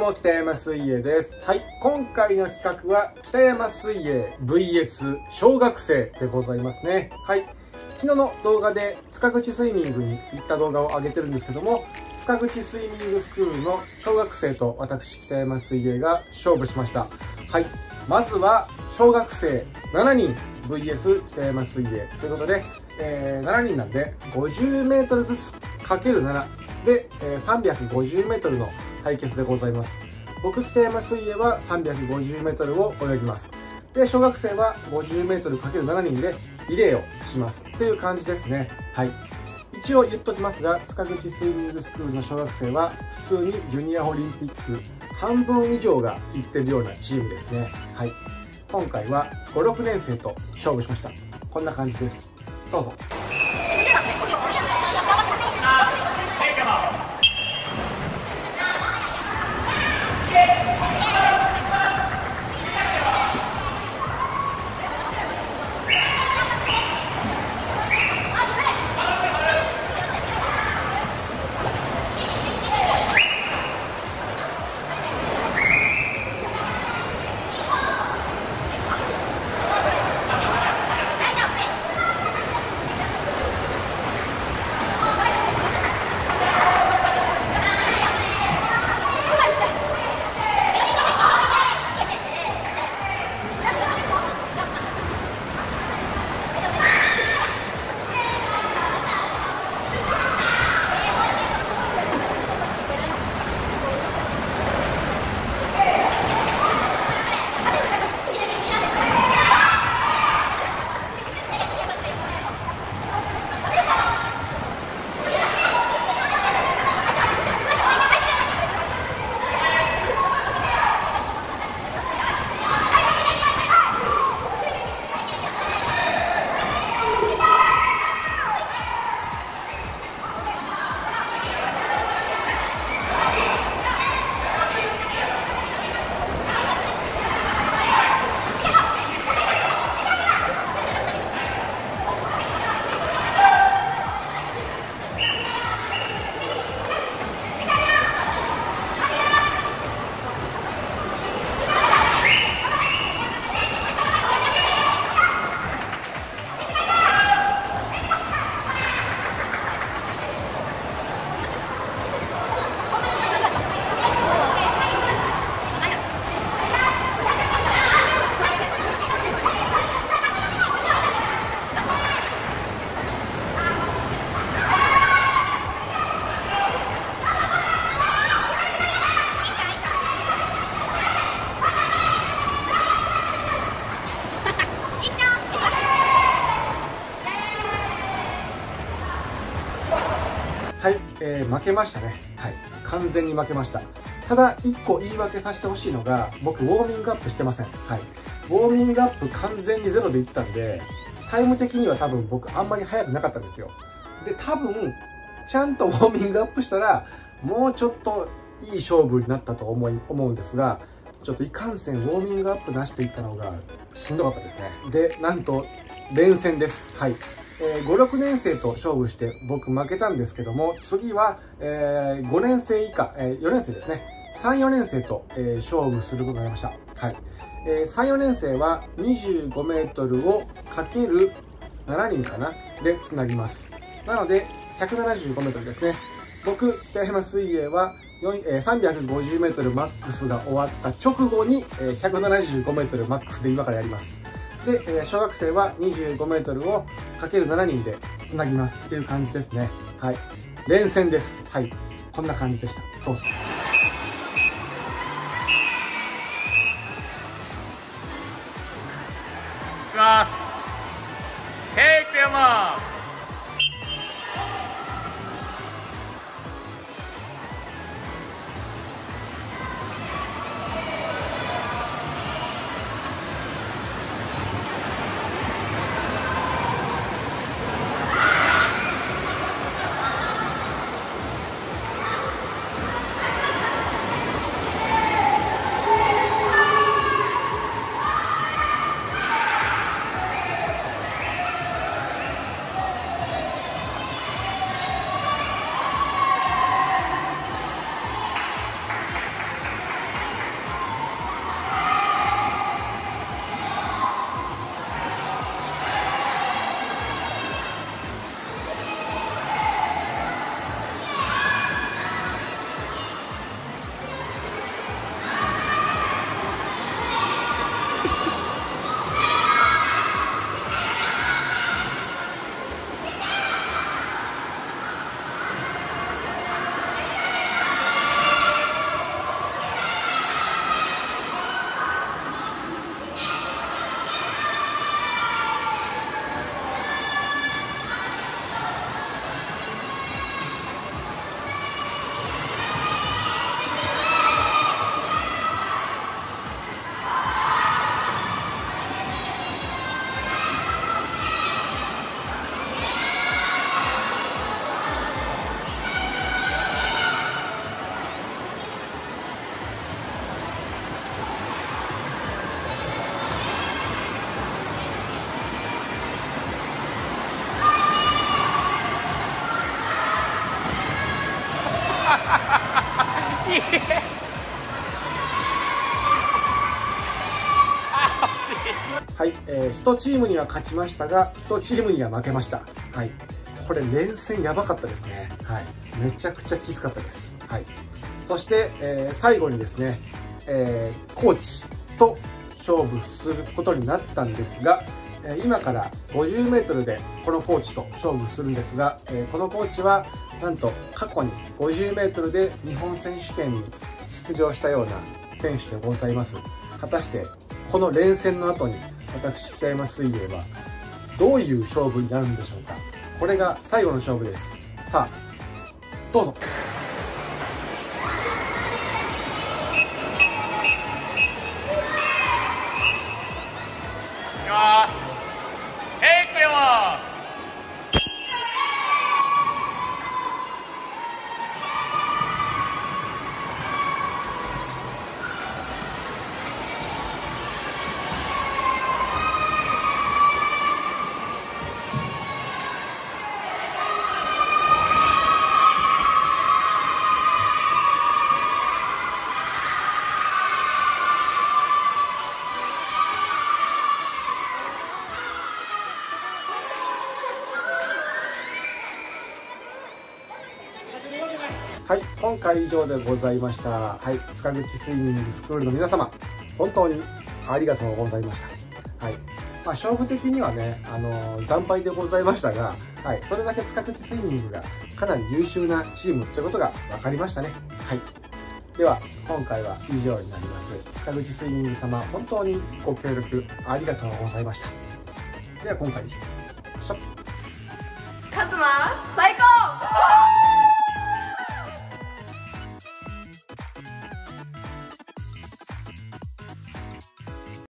も北山水泳です。はい。今回の企画は北山水泳 VS 小学生でございますね。はい。昨日の動画で塚口スイミングに行った動画を上げてるんですけども塚口スイミングスクールの小学生と私北山水泳が勝負しました。はい。まずは小学生7人 VS 北山水泳ということで、えー、7人なんで 50m ずつかける7で、えー、350m の対決でございます。僕北山水泳は 350m を泳ぎます。で小学生は 50m×7 人でリレーをします。っていう感じですね。はい。一応言っときますが塚口スイミングスクールの小学生は普通にジュニアオリンピック半分以上が行ってるようなチームですね。はい。今回は56年生と勝負しました。こんな感じです。どうぞ。はい、えー、負けましたね。はい、完全に負けました。ただ、1個言い訳させてほしいのが、僕、ウォーミングアップしてません。はい。ウォーミングアップ完全にゼロでいったんで、タイム的には多分僕、あんまり速くなかったんですよ。で、多分、ちゃんとウォーミングアップしたら、もうちょっといい勝負になったと思い、思うんですが、ちょっといかんせんウォーミングアップなしていったのがしんどかったですね。で、なんと、連戦です。はい。えー、5、6年生と勝負して僕負けたんですけども、次は、えー、5年生以下、えー、4年生ですね。3、4年生と、えー、勝負することになりました。はい。えー、3、4年生は25メートルをかける7人かなで繋ぎます。なので、175メートルですね。僕、北山水泳はえー、350メートルマックスが終わった直後に、えー、175メートルマックスで今からやります。で、え、小学生は25メートルをかける7人でつなぎますっていう感じですね。はい。連戦です。はい。こんな感じでした。どうぞ。はい、えー、1チームには勝ちましたが1チームには負けました。はい。これ連戦やばかったですね。はい。めちゃくちゃきつかったです。はい。そして、えー、最後にですね、えー、コーチと勝負することになったんですがえ今から 50m でこのコーチと勝負するんですがえこのコーチはなんと過去に 50m で日本選手権に出場したような選手でございます。果たしてこの連戦の後に私北山水泳はどういう勝負になるんでしょうか。これが最後の勝負です。さあどうぞ。はい、今回以上でございました。はい、塚口スイミングスクールの皆様、本当にありがとうございました。はい。まあ、勝負的にはね、あのー、惨敗でございましたが、はい、それだけ塚口スイミングがかなり優秀なチームということが分かりましたね。はい。では、今回は以上になります。塚口スイミング様、本当にご協力ありがとうございました。では、今回。カズマ、最高